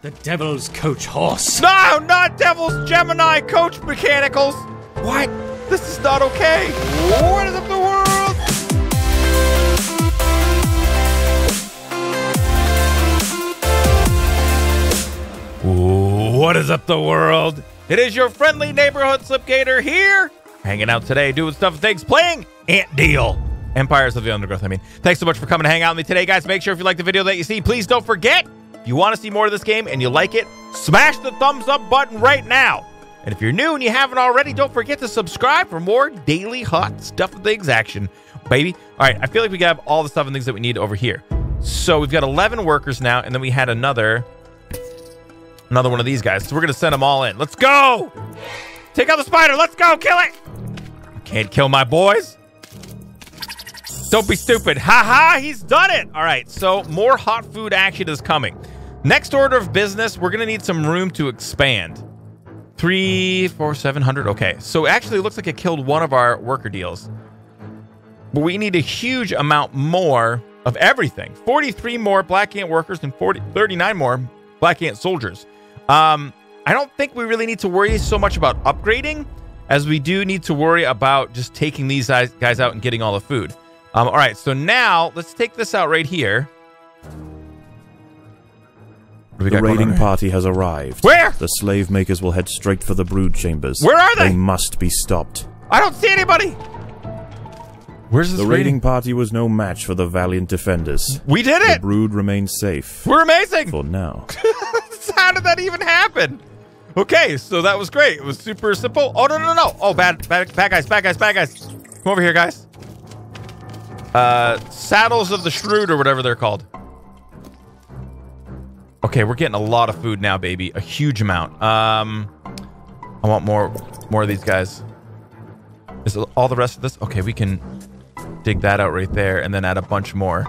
The Devil's Coach Horse. No, not Devil's Gemini Coach Mechanicals. What? This is not okay. What is up the world? What is up the world? It is your friendly neighborhood Slipgator here, hanging out today, doing stuff and things, playing Ant Deal. Empires of the Undergrowth, I mean. Thanks so much for coming to hang out with me today, guys. Make sure if you like the video that you see, please don't forget, you want to see more of this game and you like it, smash the thumbs up button right now. And if you're new and you haven't already, don't forget to subscribe for more daily hot stuff and things action, baby. All right, I feel like we got all the stuff and things that we need over here. So we've got 11 workers now, and then we had another another one of these guys. So we're going to send them all in. Let's go! Take out the spider. Let's go. Kill it. Can't kill my boys. Don't be stupid. Ha ha, he's done it. All right, so more hot food action is coming. Next order of business, we're going to need some room to expand. Three, four, seven hundred. Okay, so actually it looks like it killed one of our worker deals. But we need a huge amount more of everything. 43 more Black Ant workers and 40, 39 more Black Ant soldiers. Um, I don't think we really need to worry so much about upgrading as we do need to worry about just taking these guys out and getting all the food. Um, all right, so now let's take this out right here. The raiding party has arrived. Where? The slave makers will head straight for the brood chambers. Where are they? They must be stopped. I don't see anybody. Where's this The raiding party was no match for the valiant defenders. We did it. The brood remains safe. We're amazing. For now. How did that even happen? Okay, so that was great. It was super simple. Oh, no, no, no. Oh, bad, bad, bad guys, bad guys, bad guys. Come over here, guys. Uh, Saddles of the Shrewd or whatever they're called. Okay, we're getting a lot of food now, baby. A huge amount. Um, I want more, more of these guys. Is all the rest of this? Okay, we can dig that out right there and then add a bunch more.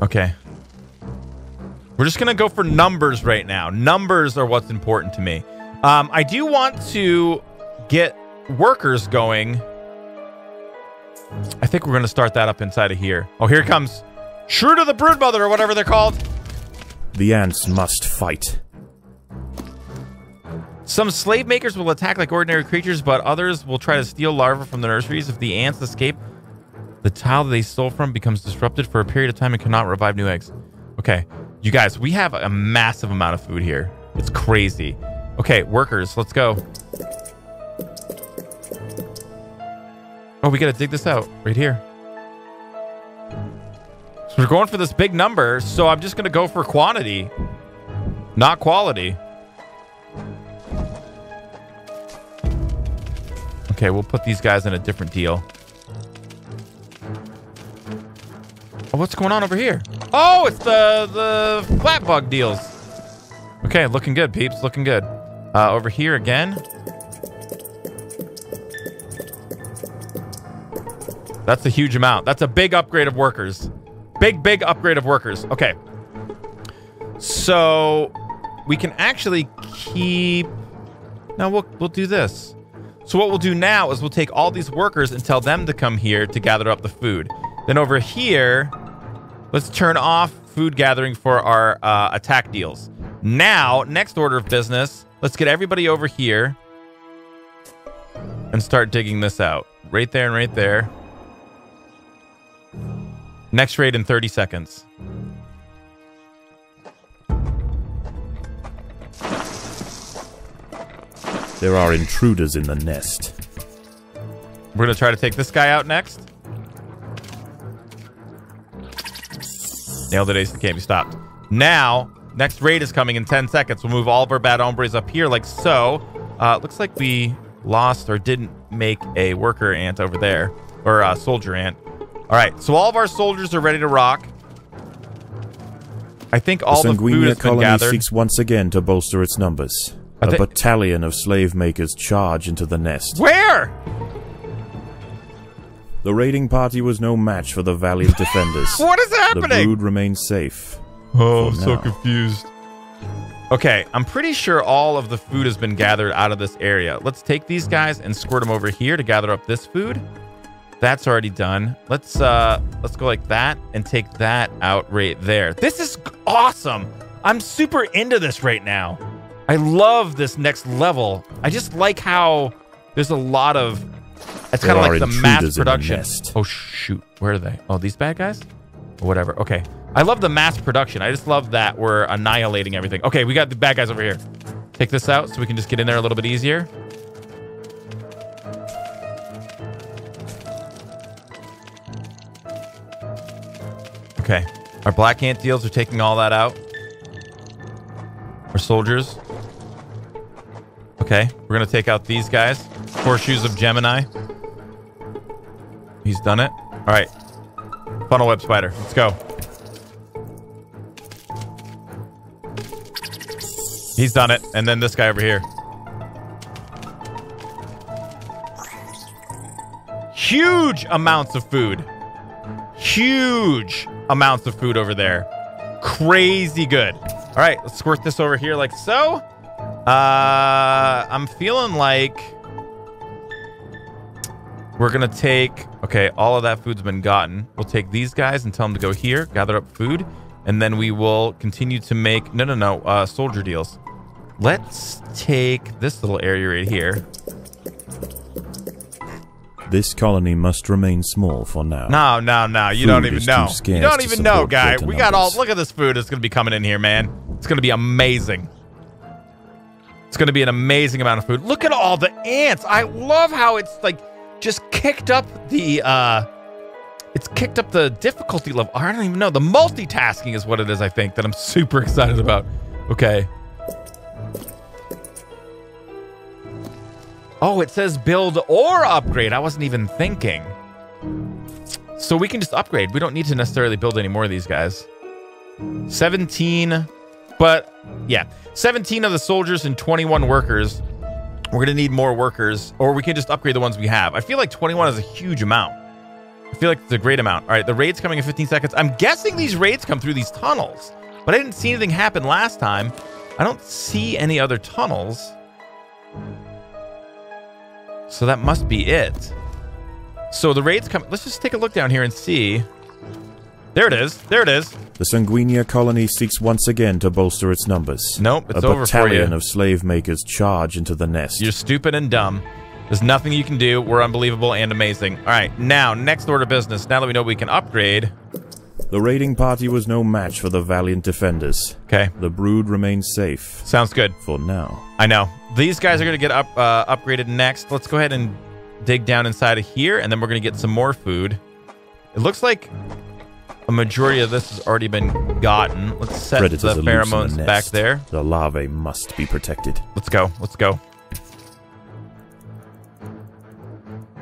Okay. We're just going to go for numbers right now. Numbers are what's important to me. Um, I do want to get workers going. I think we're going to start that up inside of here. Oh, here it comes. Shrewd of the Broodmother or whatever they're called. The ants must fight. Some slave makers will attack like ordinary creatures, but others will try to steal larvae from the nurseries. If the ants escape, the tile they stole from becomes disrupted for a period of time and cannot revive new eggs. Okay, you guys, we have a massive amount of food here. It's crazy. Okay, workers, let's go. Oh, we gotta dig this out right here. So we're going for this big number, so I'm just gonna go for quantity, not quality. Okay, we'll put these guys in a different deal. Oh, what's going on over here? Oh, it's the the flat bug deals. Okay, looking good, peeps. Looking good. Uh, over here again. That's a huge amount. That's a big upgrade of workers. Big, big upgrade of workers. Okay. So we can actually keep. No, we'll we'll do this. So what we'll do now is we'll take all these workers and tell them to come here to gather up the food. Then over here, let's turn off food gathering for our uh, attack deals. Now, next order of business, let's get everybody over here and start digging this out. Right there and right there. Next raid in 30 seconds. There are intruders in the nest. We're going to try to take this guy out next. Nailed it, Ace. Can't be stopped. Now, next raid is coming in 10 seconds. We'll move all of our bad hombres up here like so. Uh, looks like we lost or didn't make a worker ant over there. Or a soldier ant. All right, so all of our soldiers are ready to rock. I think all the, the food has been colony gathered. seeks once again to bolster its numbers. A thi- battalion of slave makers charge into the nest. Where? The raiding party was no match for the valiant defenders. What is happening? The happening? brood remains safe. Oh, For so now. confused. Okay, I'm pretty sure all of the food has been gathered out of this area. Let's take these guys and squirt them over here to gather up this food. That's already done. Let's uh let's go like that and take that out right there. This is awesome. I'm super into this right now. I love this next level. I just like how there's a lot of it's kind of like the mass production. The oh shoot, where are they? Oh, these bad guys? Or whatever. Okay. I love the mass production. I just love that we're annihilating everything. Okay, we got the bad guys over here. Take this out so we can just get in there a little bit easier. Okay. Our black ant deals are taking all that out. Our soldiers. Okay. We're going to take out these guys. Horseshoes of Gemini. He's done it. All right. Funnel web spider. Let's go. He's done it. And then this guy over here. Huge amounts of food. Huge amounts of food over there. Crazy good. All right, let's squirt this over here like so. Uh, I'm feeling like we're going to take... Okay, all of that food's been gotten. We'll take these guys and tell them to go here, gather up food, and then we will continue to make... No, no, no, uh, soldier deals. Let's take this little area right here. This colony must remain small for now. No, no, no. You food don't even know. You don't even know, guy. We got all. Look at this food that's going to be coming in here, man. It's going to be amazing. It's going to be an amazing amount of food. Look at all the ants. I love how it's like just kicked up the uh it's kicked up the difficulty level. I don't even know. The multitasking is what it is, I think, that I'm super excited about. Okay. Oh, it says build or upgrade. I wasn't even thinking. So we can just upgrade. We don't need to necessarily build any more of these guys. 17, but yeah, 17 of the soldiers and 21 workers. We're going to need more workers, or we can just upgrade the ones we have. I feel like 21 is a huge amount. I feel like it's a great amount. All right, the raid's coming in 15 seconds. I'm guessing these raids come through these tunnels, but I didn't see anything happen last time. I don't see any other tunnels. So that must be it. So the raid's coming. Let's just take a look down here and see. There it is. There it is. The Sanguinea colony seeks once again to bolster its numbers. Nope, it's a over battalion of slave makers charge into the nest. You're stupid and dumb. There's nothing you can do. We're unbelievable and amazing. All right, now, next order of business. Now that we know we can upgrade. The raiding party was no match for the valiant defenders. Okay. The brood remains safe. Sounds good. For now. I know. These guys are going to get up uh, upgraded next. Let's go ahead and dig down inside of here, and then we're going to get some more food. It looks like a majority of this has already been gotten. Let's set Predators the pheromones the back there. The larvae must be protected. Let's go. Let's go.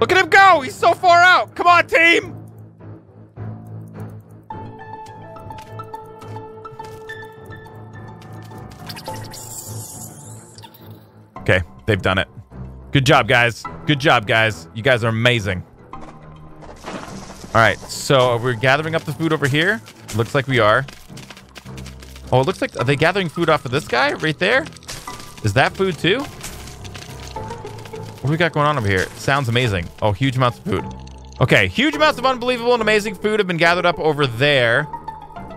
Look at him go! He's so far out! Come on, team! Okay, they've done it. Good job, guys. Good job, guys. You guys are amazing. All right, so we're gathering up the food over here. Looks like we are. Oh, it looks like, are they gathering food off of this guy right there? Is that food too? What do we got going on over here? Sounds amazing. Oh, huge amounts of food. Okay, huge amounts of unbelievable and amazing food have been gathered up over there.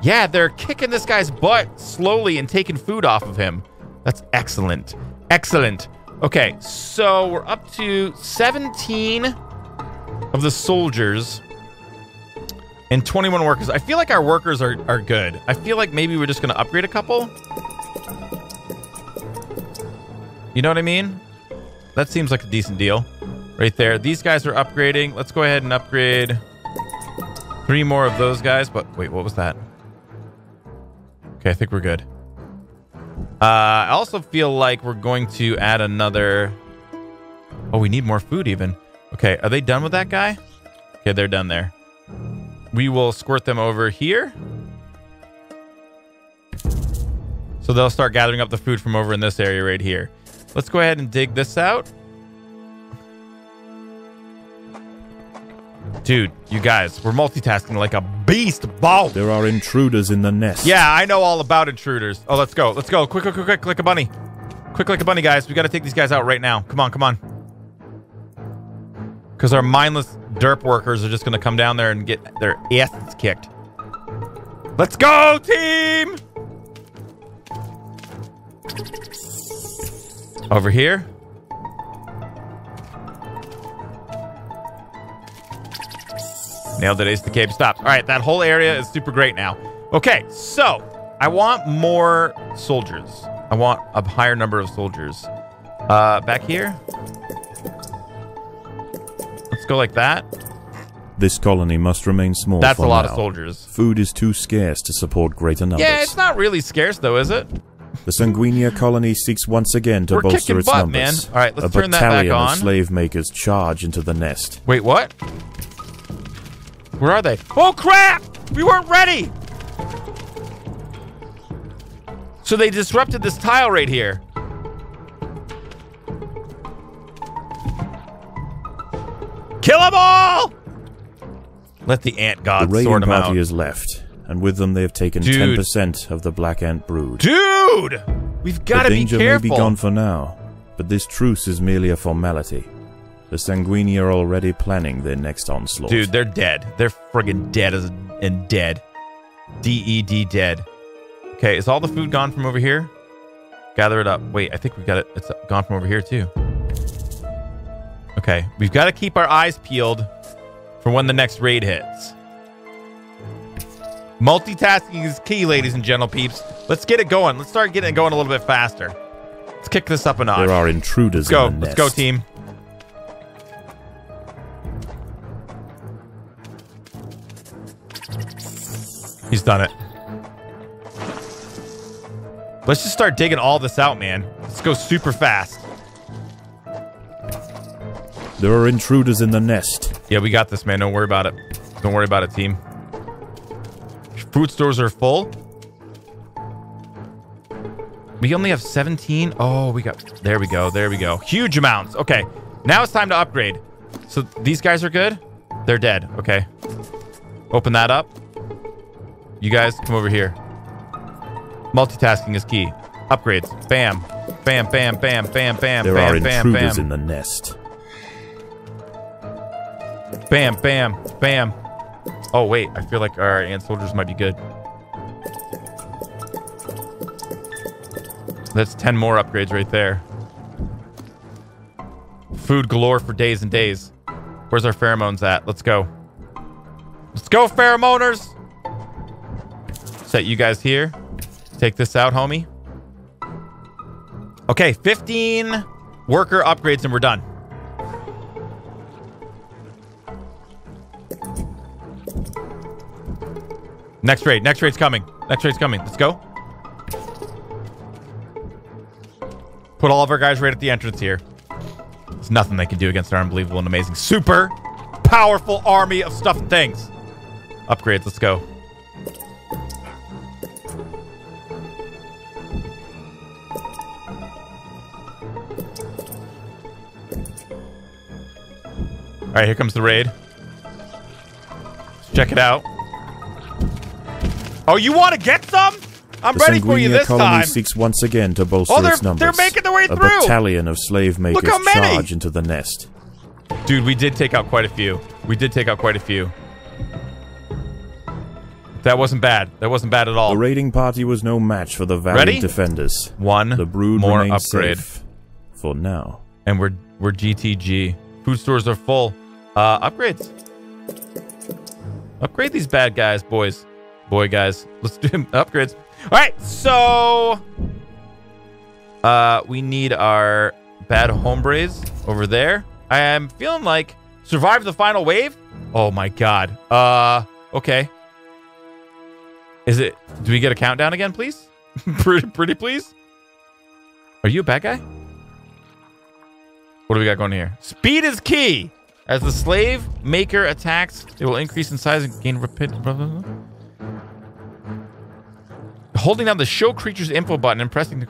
Yeah, they're kicking this guy's butt slowly and taking food off of him. That's excellent. Excellent. Okay, so we're up to 17 of the soldiers and 21 workers. I feel like our workers are, are good. I feel like maybe we're just going to upgrade a couple. You know what I mean? That seems like a decent deal right there. These guys are upgrading. Let's go ahead and upgrade three more of those guys. But wait, what was that? Okay, I think we're good. Uh, I also feel like we're going to add another... Oh, we need more food even. Okay, are they done with that guy? Okay, they're done there. We will squirt them over here. So they'll start gathering up the food from over in this area right here. Let's go ahead and dig this out. Dude, you guys, we're multitasking like a beast ball. There are intruders in the nest. Yeah, I know all about intruders. Oh, let's go. Let's go. Quick, quick, quick, quick, like a bunny. Quick, like a bunny, guys. We got to take these guys out right now. Come on, come on. Because our mindless derp workers are just going to come down there and get their asses kicked. Let's go, team! Over here. Nailed it. Ace the Cape stops. All right, that whole area is super great now. Okay, so I want more soldiers. I want a higher number of soldiers. Uh, back here. Let's go like that. This colony must remain small That's a lot now. of soldiers. Food is too scarce to support greater numbers. Yeah, it's not really scarce though, is it? The Sanguinea colony seeks once again to We're bolster kicking its butt, numbers. man. All right, let's a turn that back battalion on. of slave makers charge into the nest. Wait, what? Where are they? Oh crap! We weren't ready! So they disrupted this tile right here. Kill them all! Let the ant The god raiding sort them party out. is left, and with them they have taken 10% of the black ant brood. Dude! We've got to be careful. the danger may be gone for now, but this truce is merely a formality. The Sanguini are already planning their next onslaught. Dude, they're dead. They're friggin' dead as and dead. D-E-D dead. Okay, is all the food gone from over here? Gather it up. Wait, I think we got it. It's gone from over here too. Okay, we've got to keep our eyes peeled for when the next raid hits. Multitasking is key, ladies and gentle peeps. Let's get it going. Let's start getting it going a little bit faster. Let's kick this up a notch. there are intruders Let's go. Let's go, team. He's done it. Let's just start digging all this out, man. Let's go super fast. There are intruders in the nest. Yeah, we got this, man. Don't worry about it. Don't worry about it, team. Food stores are full. We only have 17. Oh, we got... There we go. There we go. Huge amounts. Okay. Now it's time to upgrade. So these guys are good? They're dead. Okay. Open that up. You guys, come over here. Multitasking is key. Upgrades. Bam. Bam, bam, bam, bam, bam, There bam, are bam, intruders bam. in the nest. Bam, bam, bam. Oh, wait. I feel like our ant soldiers might be good. That's 10 more upgrades right there. Food galore for days and days. Where's our pheromones at? Let's go. Let's go, pheromoners! Set you guys here. Take this out, homie. Okay, 15 worker upgrades and we're done. Next raid. Next raid's coming. Next raid's coming. Let's go. Put all of our guys right at the entrance here. There's nothing they can do against our unbelievable and amazing, super powerful army of stuffed things. Upgrades. Let's go. All right, here comes the raid. Let's check it out. Oh, you want to get some? I'm The ready for you this colony time. seeks once again to bolster Oh, they're- its numbers. they're making their way through. a battalion of slave makers how many. charge into the nest. Dude, we did take out quite a few. We did take out quite a few. That wasn't bad. That wasn't bad at all. The raiding party was no match for the valiant Ready? defenders. One The brood more upgrade. safe for now. And we're we're GTG. Food stores are full. Uh upgrades. Upgrade these bad guys, boys. Boy guys. Let's do upgrades. Alright, so uh we need our bad hombres over there. I am feeling like survive the final wave. Oh my god. Uh okay. Is it do we get a countdown again, please? pretty pretty please? Are you a bad guy? What do we got going here? Speed is key. As the slave maker attacks, it will increase in size and gain rapid. Blah, blah, blah. Holding down the show creature's info button and pressing the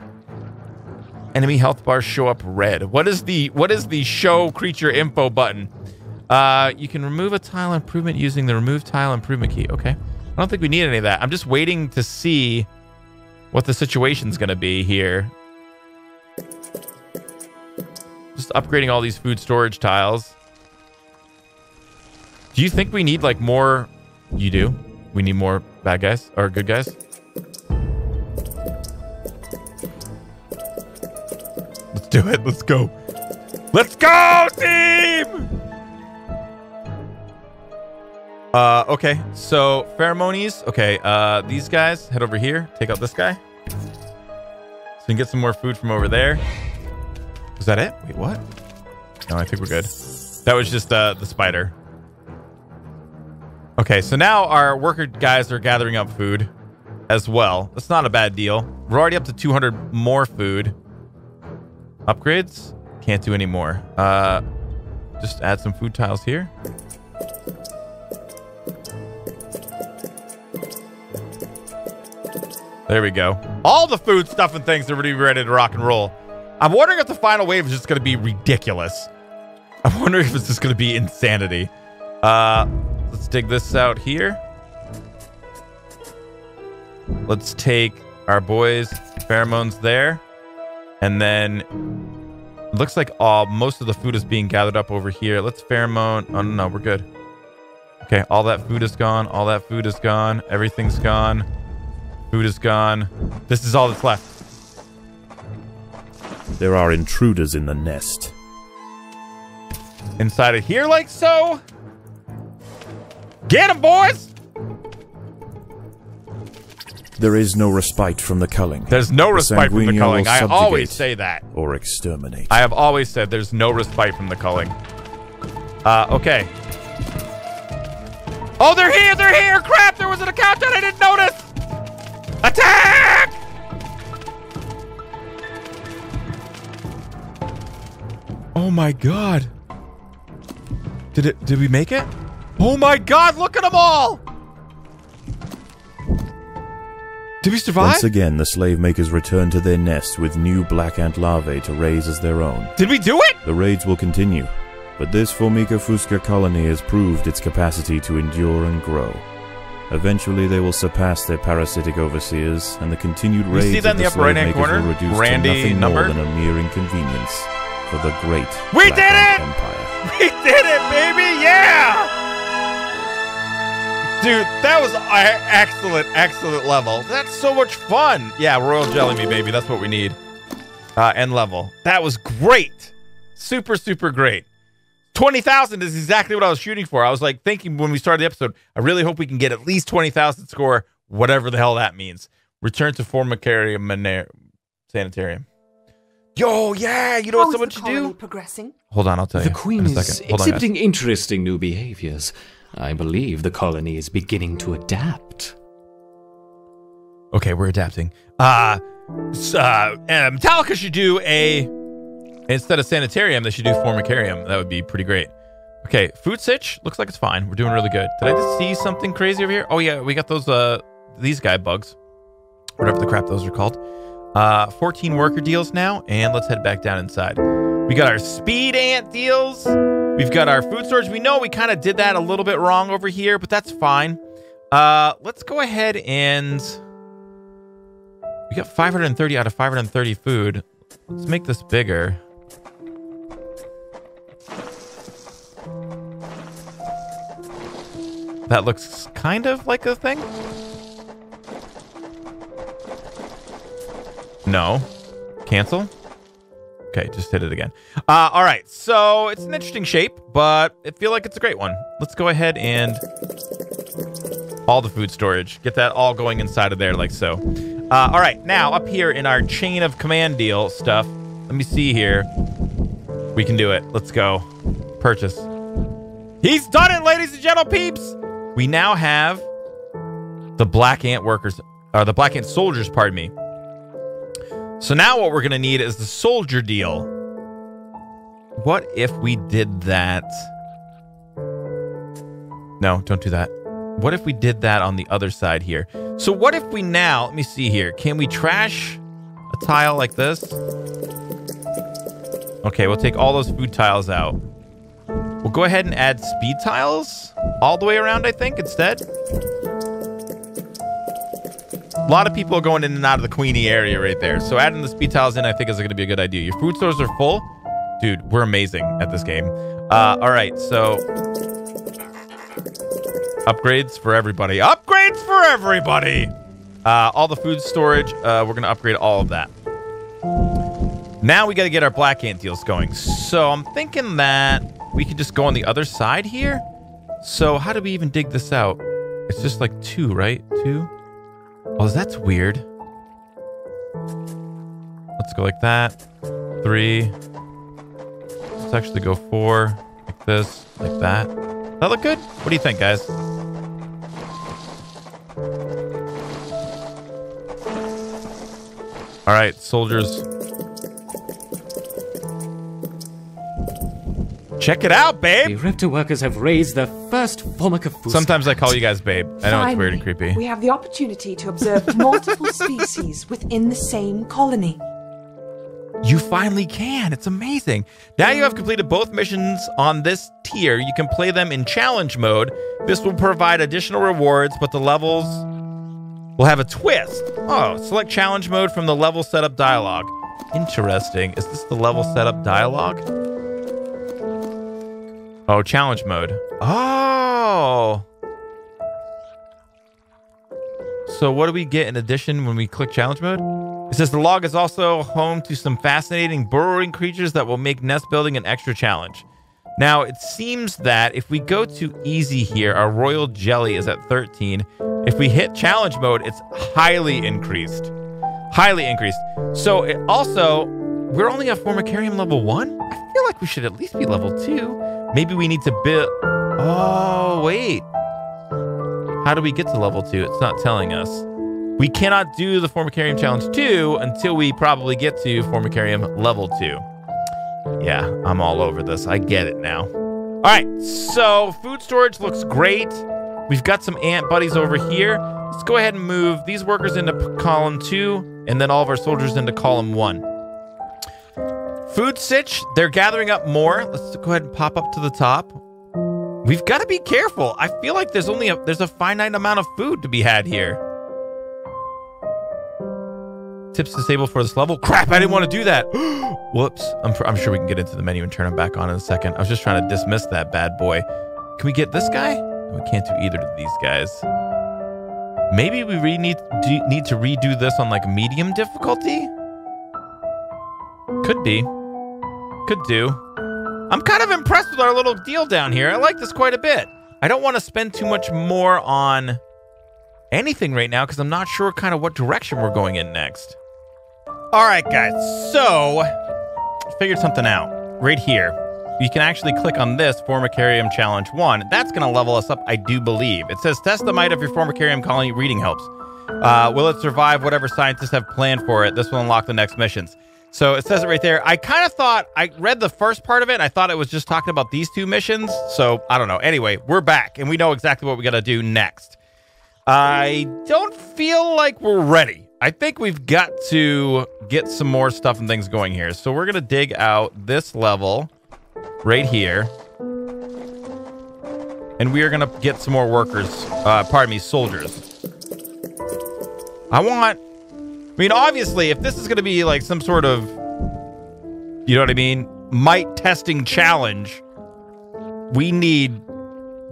enemy health bars show up red. What is the what is the show creature info button? Uh, you can remove a tile improvement using the remove tile improvement key. Okay. I don't think we need any of that. I'm just waiting to see what the situation's going to be here. Just upgrading all these food storage tiles. Do you think we need like more? You do? We need more bad guys or good guys? Let's do it. Let's go. Let's go, team! Uh, okay. So, pheromones. Okay, uh, these guys, head over here. Take out this guy. So we can get some more food from over there. Is that it? Wait, what? No, I think we're good. That was just uh, the spider. Okay, so now our worker guys are gathering up food as well. That's not a bad deal. We're already up to 200 more food. Upgrades? Can't do any more. Uh, just add some food tiles here. There we go. All the food stuff and things are really ready to rock and roll. I'm wondering if the final wave is just going to be ridiculous. I'm wondering if it's just going to be insanity. Uh, let's dig this out here. Let's take our boys' pheromones there. And then it looks like all most of the food is being gathered up over here. Let's pheromone. Oh, no, no, we're good. Okay, all that food is gone. All that food is gone. Everything's gone. Food is gone. This is all that's left. There are intruders in the nest. Inside of here, like so. Get 'em, boys! There is no respite from the culling. There's no The respite from the culling. I always say that. Or exterminate. I have always said there's no respite from the culling. Uh, okay. Oh, they're here! They're here! Crap! There was an account that I didn't notice! Attack! Oh my god. Did it did we make it? Oh my god, look at them all! Did we survive? Once again, the slave makers return to their nest with new black ant larvae to raise as their own. Did we do it? The raids will continue, but this Formica fusca colony has proved its capacity to endure and grow. Eventually, they will surpass their parasitic overseers, and the continued You see raids that of the the upper slave makers corner? will reduce Randy to nothing number? more than a mere inconvenience for the great We Black did it! Empire. We did it, baby! Yeah! Dude, that was excellent, excellent level. That's so much fun. Yeah, Royal Jelly Me, baby. That's what we need. Uh, end level. That was great. Super, super great. 20,000 is exactly what I was shooting for. I was like thinking when we started the episode, I really hope we can get at least 20,000 score, whatever the hell that means. Return to Formicarium Manar- Sanitarium. Yo, yeah, you know How what is someone the should colony do? progressing? Hold on, I'll tell The you. The queen in a is second. Hold on, exhibiting interesting new behaviors. I believe the colony is beginning to adapt. Okay, we're adapting. Uh, s- uh, Metallica should do a instead of sanitarium, they should do formicarium. That would be pretty great. Okay, food sitch looks like it's fine. We're doing really good. Did I just see something crazy over here? Oh yeah, we got those uh these guy bugs, whatever the crap those are called. Uh, 14 worker deals now, and let's head back down inside. We got our speed ant deals. We've got our food storage. We know we kind of did that a little bit wrong over here, but that's fine. Uh, let's go ahead and we got 530 out of 530 food. Let's make this bigger. That looks kind of like a thing. No. Cancel. Okay, just hit it again. Uh, all right, so it's an interesting shape, but I feel like it's a great one. Let's go ahead and all the food storage. Get that all going inside of there like so. Uh, all right, now up here in our chain of command deal stuff, let me see here. We can do it. Let's go. Purchase. He's done it, ladies and gentle peeps. We now have the black ant workers, or the black ant soldiers, pardon me. So now what we're going to need is the soldier deal. What if we did that? No, don't do that. What if we did that on the other side here? So what if we now, let me see here. Can we trash a tile like this? Okay, we'll take all those food tiles out. We'll go ahead and add speed tiles all the way around, I think, instead. A lot of people are going in and out of the Queenie area right there. So adding the speed tiles in, I think, is going to be a good idea. Your food stores are full. Dude, we're amazing at this game. Uh, all right, so Upgrades for everybody. Upgrades for everybody. Uh, all the food storage, uh, we're going to upgrade all of that. Now we got to get our black ant deals going. So I'm thinking that we could just go on the other side here. So how do we even dig this out? It's just like two, right? Two? Oh, that's weird. Let's go like that. Three. Let's actually go four. Like this. Like that. That look good? What do you think, guys? All right, soldiers. Check it out, babe. The babe. Reptar workers have raised the first Formica food. Sometimes I call you guys babe. I know it's weird and creepy. We have the opportunity to observe multiple species within the same colony. You finally can. It's amazing. Now you have completed both missions on this tier. You can play them in challenge mode. This will provide additional rewards, but the levels will have a twist. Oh, select challenge mode from the level setup dialog. Interesting. Is this the level setup dialog? Oh, challenge mode. Oh. So what do we get in addition when we click challenge mode? It says the log is also home to some fascinating burrowing creatures that will make nest building an extra challenge. Now, it seems that if we go to easy here, our royal jelly is at 13. If we hit challenge mode, it's highly increased. Highly increased. So it also, we're only at Formicarium level 1? I feel like we should at least be level 2. Maybe we need to build... Oh, wait. How do we get to level 2? It's not telling us. We cannot do the Formicarium Challenge 2 until we probably get to Formicarium level 2. Yeah, I'm all over this. I get it now. All right, so food storage looks great. We've got some ant buddies over here. Let's go ahead and move these workers into column 2 and then all of our soldiers into column 1. Food sitch, they're gathering up more. Let's go ahead and pop up to the top. We've got to be careful. I feel like there's only a there's a finite amount of food to be had here. Tips disabled for this level. Crap, I didn't want to do that. Whoops. I'm, I'm sure we can get into the menu and turn them back on in a second. I was just trying to dismiss that bad boy. Can we get this guy? We can't do either of these guys. Maybe we re- need, need to redo this on like medium difficulty? Could be. Could do. I'm kind of impressed with our little deal down here. I like this quite a bit. I don't want to spend too much more on anything right now because I'm not sure kind of what direction we're going in next. All right, guys. So, figured something out right here. You can actually click on this Formicarium Challenge 1. That's going to level us up, I do believe. It says test the might of your Formicarium colony reading helps. Uh, will it survive whatever scientists have planned for it? This will unlock the next missions. So it says it right there. I kind of thought I read the first part of it. I thought it was just talking about these two missions. So I don't know. Anyway, we're back and we know exactly what we got to do next. I don't feel like we're ready. I think we've got to get some more stuff and things going here. So we're going to dig out this level right here. And we are going to get some more workers, uh, pardon me, soldiers. I want, I mean, obviously, if this is going to be like some sort of, you know what I mean, might testing challenge, we need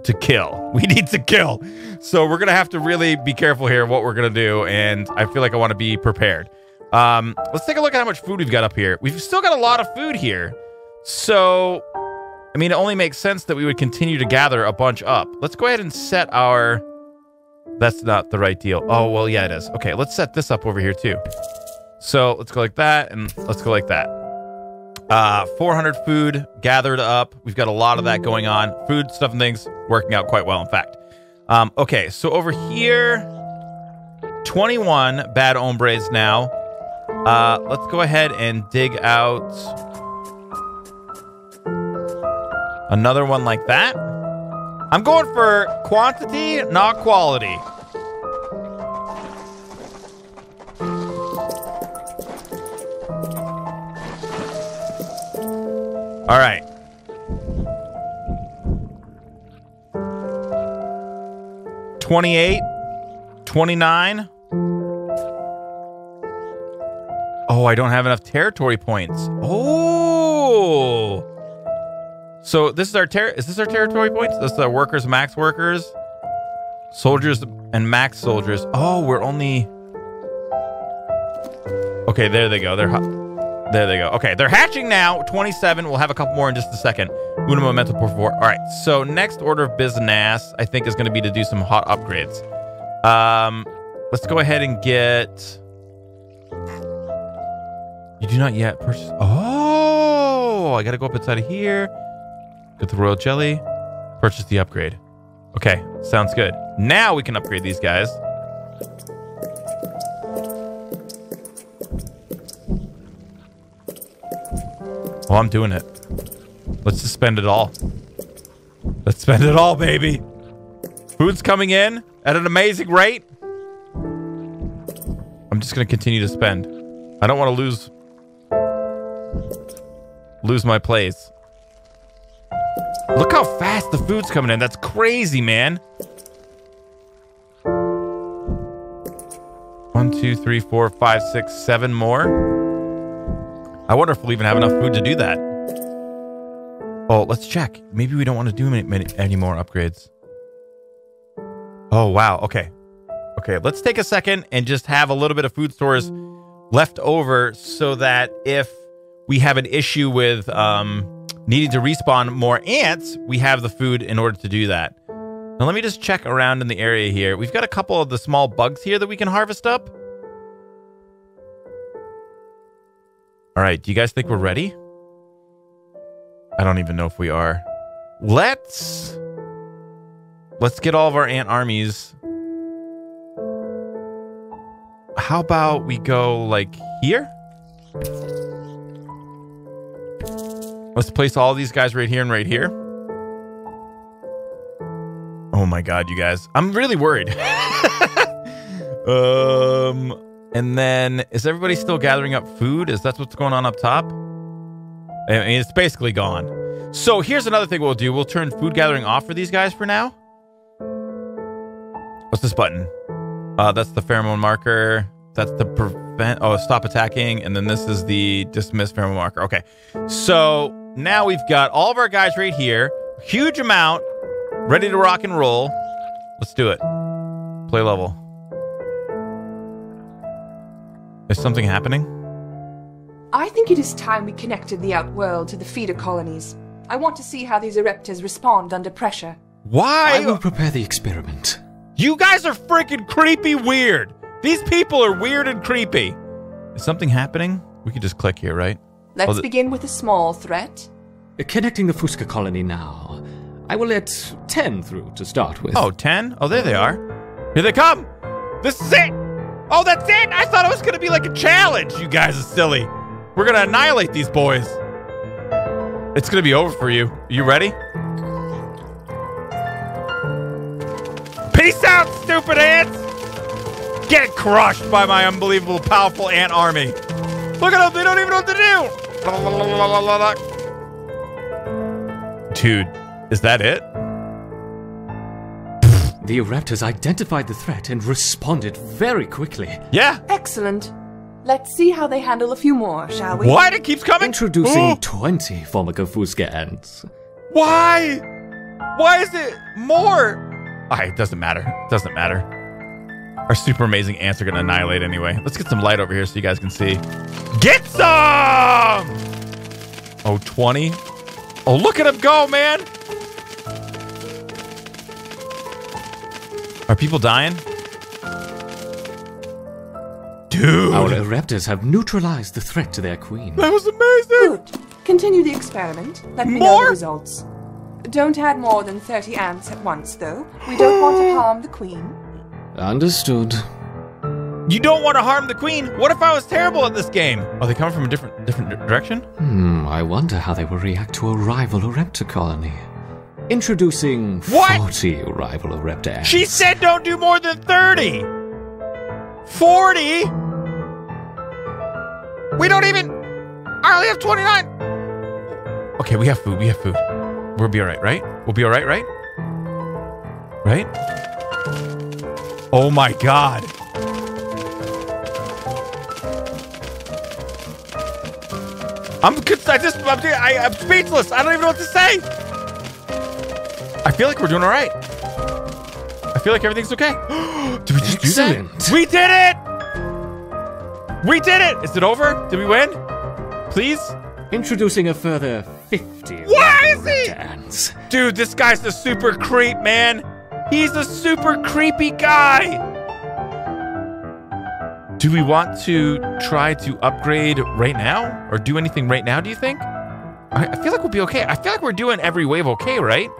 to kill. We need to kill. So we're gonna have to really be careful here what we're gonna do, and I feel like I want to be prepared. Um, let's take a look at how much food we've got up here. We've still got a lot of food here, so I mean, it only makes sense that we would continue to gather a bunch up. Let's go ahead and set our. That's not the right deal. Oh well, yeah, it is. Okay, let's set this up over here too. So let's go like that, and let's go like that. Uh, 400 food gathered up. We've got a lot of that going on. Food stuff and things working out quite well, in fact. Um, okay, so over here, 21 bad hombres now. Uh, let's go ahead and dig out another one like that. I'm going for quantity, not quality. All right. Twenty-eight, twenty-nine. Oh, I don't have enough territory points. Oh. So this is our ter- is this our territory points? This is our workers, max workers. Soldiers and max soldiers. Oh, we're only. Okay, there they go. They're there. They go. Okay, they're hatching now. Twenty-seven. We'll have a couple more in just a second. Uno momento por favor. All right. So next order of business, I think, is going to be to do some hot upgrades. Um, let's go ahead and get. You do not yet purchase. Oh, I got to go up inside of here. Get the royal jelly. Purchase the upgrade. Okay, sounds good. Now we can upgrade these guys. Oh, I'm doing it. Let's just spend it all. Let's spend it all, baby. Food's coming in at an amazing rate. I'm just going to continue to spend. I don't want to lose lose my place. Look how fast the food's coming in. That's crazy, man. One, two, three, four, five, six, seven more. I wonder if we'll even have enough food to do that. Oh, let's check. Maybe we don't want to do many, many, any more upgrades. Oh, wow. Okay. Okay, let's take a second and just have a little bit of food stores left over so that if we have an issue with um, needing to respawn more ants, we have the food in order to do that. Now, let me just check around in the area here. We've got a couple of the small bugs here that we can harvest up. All right, do you guys think we're ready? I don't even know if we are. Let's let's get all of our ant armies. How about we go like here? Let's place all these guys right here and right here. Oh my god, you guys. I'm really worried. um and then is everybody still gathering up food? Is that what's going on up top? I mean, it's basically gone. So here's another thing we'll do. We'll turn food gathering off for these guys for now. What's this button? Uh, that's the pheromone marker. That's the prevent. Oh, stop attacking. And then this is the dismiss pheromone marker. Okay. So now we've got all of our guys right here. Huge amount. Ready to rock and roll. Let's do it. Play level. Is something happening? I think it is time we connected the outworld to the feeder colonies. I want to see how these Ereptas respond under pressure. Why? I will prepare the experiment. You guys are freaking creepy weird. These people are weird and creepy. Is something happening? We could just click here, right? Let's the- begin with a small threat. Connecting the Fusca colony now. I will let 10 through to start with. Oh, 10? Oh, there they are. Here they come. This is it. Oh, that's it. I thought it was going to be like a challenge. You guys are silly. We're going to annihilate these boys. It's going to be over for you. You ready? Peace out, stupid ants. Get crushed by my unbelievable powerful ant army. Look at them. They don't even know what to do. Dude, is that it? The Raptors identified the threat and responded very quickly. Yeah. Excellent. Let's see how they handle a few more, shall we? What? It keeps coming? Introducing Oh, 20 Formica Fusca ants. why? Why is it more? Ah, it doesn't matter. It doesn't matter. Our super amazing ants are going to annihilate anyway. Let's get some light over here so you guys can see. Get some! Oh, 20? Oh, look at him go, man! Are people dying? Dude! Our Raptors have neutralized the threat to their queen. that was amazing! Good. Continue the experiment. Let me know the results. Don't add more than 30 ants at once, though. We don't want to harm the queen. Understood. You don't want to harm the queen. What if I was terrible at this game? Are they coming from a different different direction? Hmm, I wonder how they will react to a rival Raptor colony. Introducing What? 40 rival Raptor ants. She said don't do more than 30. 40? We don't even I only have 29. Okay, we have food. We have food. We'll be all right, right? We'll be all right, right? Right? Oh my god. I'm I just I'm, I, I'm speechless. I don't even know what to say. I feel like we're doing all right. I feel like everything's okay. did we just Excellent. do that? We did it! We did it! Is it over? Did we win? Please? Introducing a further 50 Why is he- ants. Dude, this guy's the super creep, man. He's a super creepy guy. Do we want to try to upgrade right now? Or do anything right now, do you think? I, I feel like we'll be okay. I feel like we're doing every wave okay, right?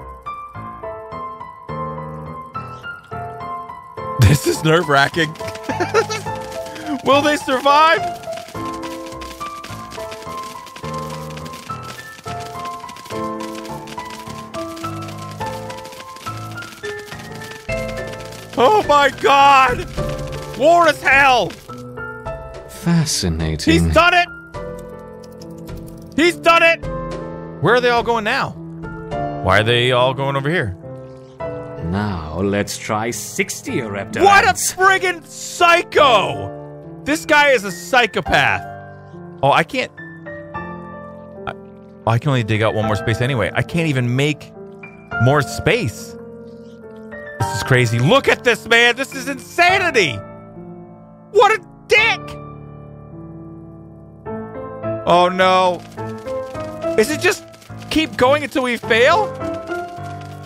This is nerve wracking. Will they survive? Oh my god! War is hell! Fascinating. He's done it! He's done it! Where are they all going now? Why are they all going over here? Now let's try 60 Erepta What a friggin' psycho! This guy is a psychopath. Oh, I can't. I, I can only dig out one more space anyway. I can't even make more space. Crazy. Look at this, man. This is insanity. What a dick. Oh, no. Is it just keep going until we fail?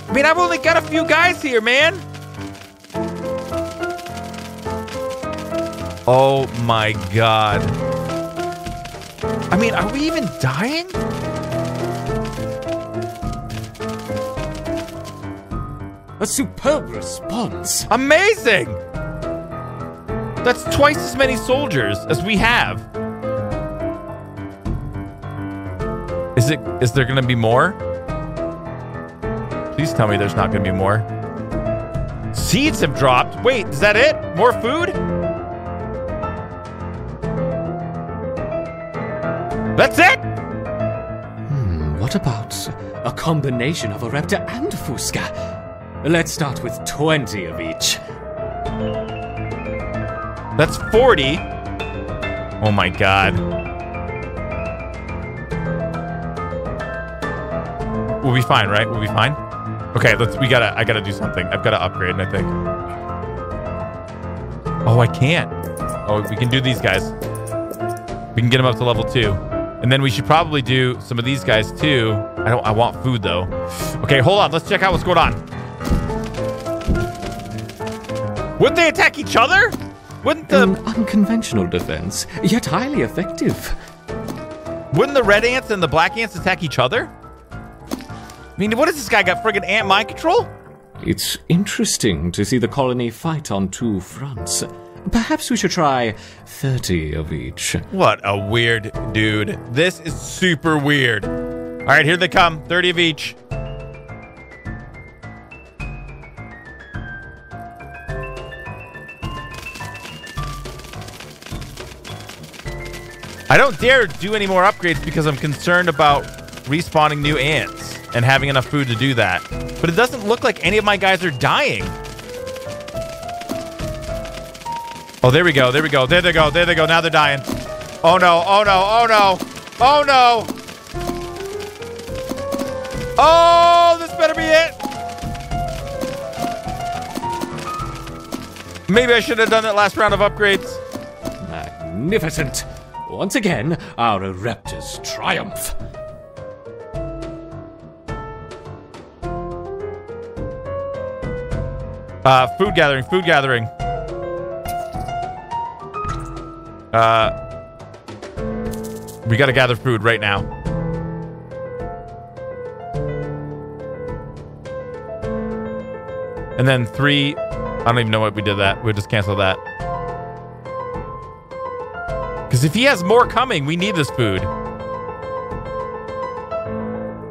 I mean, I've only got a few guys here, man. Oh my god. I mean, are we even dying? Superb response. Amazing! That's twice as many soldiers as we have. Is it is there gonna be more? Please tell me there's not gonna be more. Seeds have dropped. Wait, is that it? More food? That's it? Hmm, what about a combination of Erepta and Fusca? Let's start with 20 of each. That's 40. Oh my god. We'll be fine, right? We'll be fine. Okay, let's we gotta I gotta do something. I've gotta upgrade, and I think. Oh, I can't. Oh, we can do these guys. We can get them up to level two. And then we should probably do some of these guys too. I don't I want food though. Okay, hold on. Let's check out what's going on. Wouldn't they attack each other? Wouldn't the An unconventional defense, yet highly effective. Wouldn't the red ants and the black ants attack each other? I mean, what has this guy got? Friggin' ant mind control? It's interesting to see the colony fight on two fronts. Perhaps we should try 30 of each. What a weird dude. This is super weird. All right, here they come. 30 of each. I don't dare do any more upgrades because I'm concerned about respawning new ants and having enough food to do that. But it doesn't look like any of my guys are dying. Oh, there we go. There we go. There they go. There they go. Now they're dying. Oh no. Oh no. Oh no. Oh no. Oh, this better be it. Maybe I should have done that last round of upgrades. Magnificent! Once again, our Raptors triumph. Uh, food gathering. Food gathering. Uh, we gotta gather food right now. And then three. I don't even know what we did that. We'll just cancel that. Because if he has more coming, we need this food.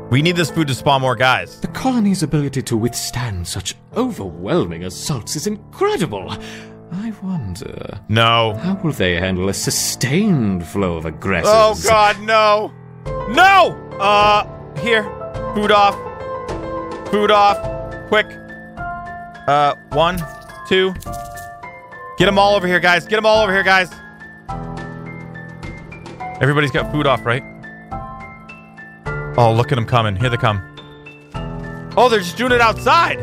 We need this food to spawn more guys. The colony's ability to withstand such overwhelming assaults is incredible. I wonder, No. how will they handle a sustained flow of aggressors? Oh God, no, no! Uh, here, food off, food off, quick. Uh, one, two. Get them all over here, guys. Get them all over here, guys. Everybody's got food off, right? Oh, look at them coming. Here they come. Oh, they're just doing it outside.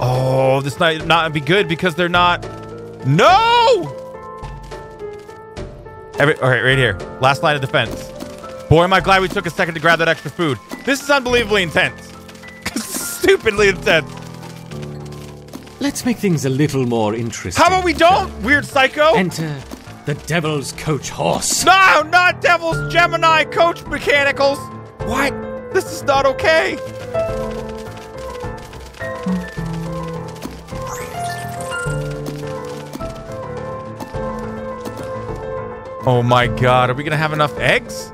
Oh, this might not be good because they're not. No! Every, all right, right here. Last line of defense. Boy, am I glad we took a second to grab that extra food. This is unbelievably intense. Stupidly intense. Let's make things a little more interesting. How about we don't, weird psycho? Enter the Devil's Coach Horse. no, not Devil's Gemini Coach Mechanicals. What? This is not okay. Oh my god, are we gonna have enough eggs?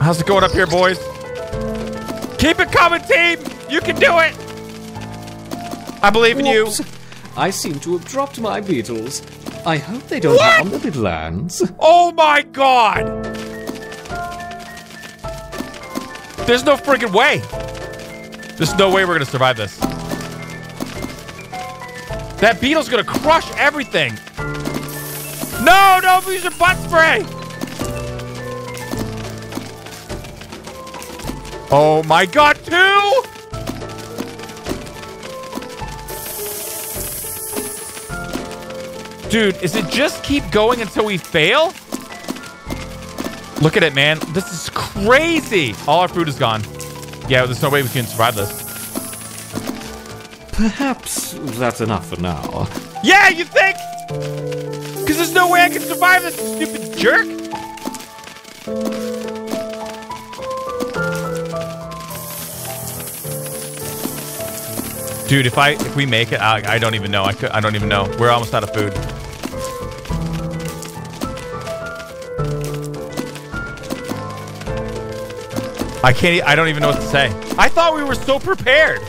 How's it going up here, boys? Keep it coming, team! You can do it! I believe in you. I seem to have dropped my beetles. I hope they don't What? harm the little ants. Oh my god! There's no freaking way. There's no way we're gonna survive this. That beetle's gonna crush everything. No, don't use your butt spray. Oh my god, two! Dude, is it just keep going until we fail? Look at it, man. This is crazy. All our food is gone. Yeah, there's no way we can survive this. Perhaps that's enough for now. Yeah, you think? Because there's no way I can survive this, stupid jerk. Dude, if I if we make it, I, I don't even know. I could, I don't even know. We're almost out of food. I can't. I don't even know what to say. I thought we were so prepared.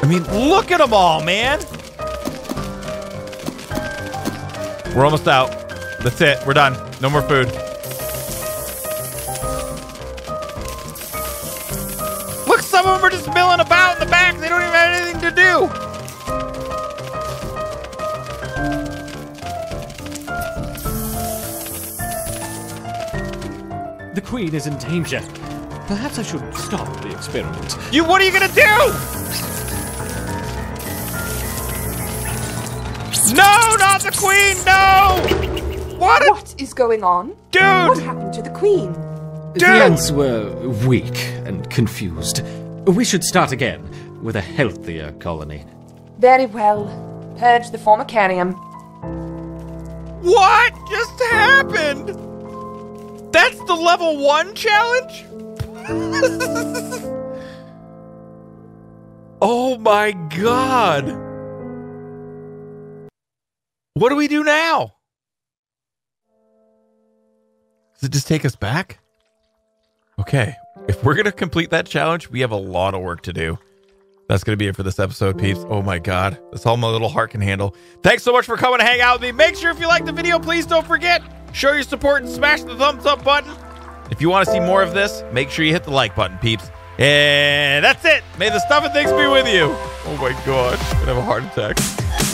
I mean, look at them all, man. We're almost out. That's it. We're done. No more food. Queen is in danger. Perhaps I should stop the experiment. You, what are you gonna do? No, not the queen. No. What, What is going on? Dude! What happened to the queen? The ants were weak and confused. We should start again with a healthier colony. Very well. Purge the former formicarium. What just happened? That's the level one challenge? oh my god. What do we do now? Does it just take us back? Okay. If we're going to complete that challenge, we have a lot of work to do. That's going to be it for this episode, peeps. Oh my God. That's all my little heart can handle. Thanks so much for coming to hang out with me. Make sure if you like the video, please don't forget, show your support and smash the thumbs up button. If you want to see more of this, make sure you hit the like button, peeps. And that's it. May the stuff and things be with you. Oh my God. I'm going to have a heart attack.